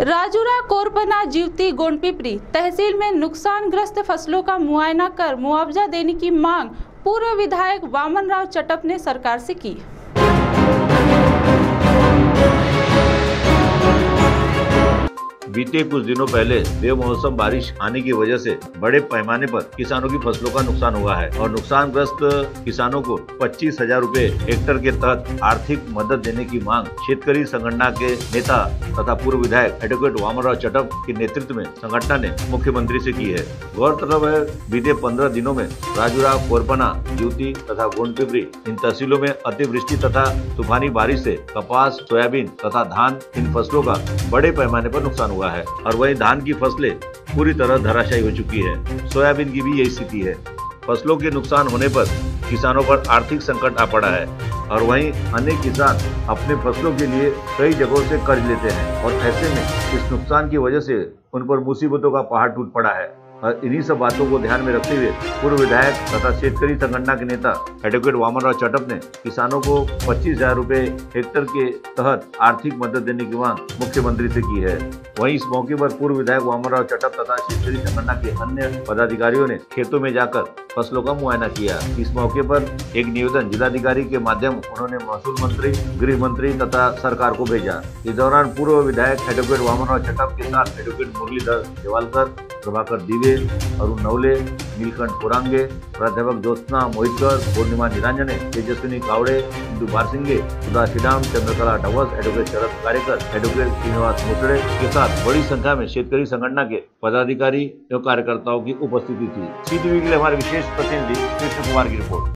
राजूरा कोरपना जीवती गोंडपिपरी तहसील में नुकसानग्रस्त फ़सलों का मुआयना कर मुआवजा देने की मांग पूर्व विधायक वामन राव चटप ने सरकार से की। बीते कुछ दिनों पहले बेमौसम बारिश आने की वजह से बड़े पैमाने पर किसानों की फ़सलों का नुकसान हुआ है और नुकसानग्रस्त किसानों को पच्चीस हज़ार रूपए हेक्टर के तहत आर्थिक मदद देने की मांग शेतकरी संगठना के नेता तथा पूर्व विधायक एडवोकेट वामनराव चटप के नेतृत्व में संगठन ने मुख्यमंत्री से की है। गौरतलब है, बीते पंद्रह दिनों में राजूराव, कोरपना, ज्योति तथा गोंडपिपरी इन तहसीलों में अतिवृष्टि तथा तूफानी बारिश से कपास, सोयाबीन तथा धान इन फ़सलों का बड़े पैमाने पर नुकसान हुआ है और वही धान की फ़सलें पूरी तरह धराशायी हो चुकी है। सोयाबीन की भी यही स्थिति है। फ़सलों के नुकसान होने पर किसानों पर आर्थिक संकट आ पड़ा है और वहीं अनेक किसान अपने फ़सलों के लिए कई जगहों से कर्ज लेते हैं और ऐसे में इस नुकसान की वजह से उन पर मुसीबतों का पहाड़ टूट पड़ा है। और इन्हीं सब बातों को ध्यान में रखते हुए पूर्व विधायक तथा शेतकरी संगठन के नेता एडवोकेट वामनराव चटप ने किसानों को पच्चीस हज़ार रूपए हेक्टर के तहत आर्थिक मदद देने की मांग मुख्यमंत्री से की है। वहीं इस मौके पर पूर्व विधायक वामनराव चटप तथा शेतकरी संगठन के अन्य पदाधिकारियों ने खेतों में जाकर फ़सलों का मुआयना किया। इस मौके पर एक निवेदन जिलाधिकारी के माध्यम उन्होंने महसूल मंत्री, गृह मंत्री तथा सरकार को भेजा। इस दौरान पूर्व विधायक एडवोकेट वामनराव चटप के साथ एडवोकेट मुरलीधर देवालकर प्रभाकर दिवे, अरुण नवले, नीलकंठ कोरांगे, प्राध्यापक ज्योत्ना मोहितकर, पूर्णिमा निरांजने तेजस्वी कावड़े, इंदू भारसिंगे सुधा श्रीराम चंद्रकला ढवस एडवोकेट शरद कार्यकर एडवोकेट श्रीनिवास मुसड़े के साथ बड़ी संख्या में शेतकारी संगठना के पदाधिकारी एवं कार्यकर्ताओं की उपस्थिति थी। सी टीवी के लिए हमारे विशेष प्रतिनिधि कृष्ण कुमार की रिपोर्ट।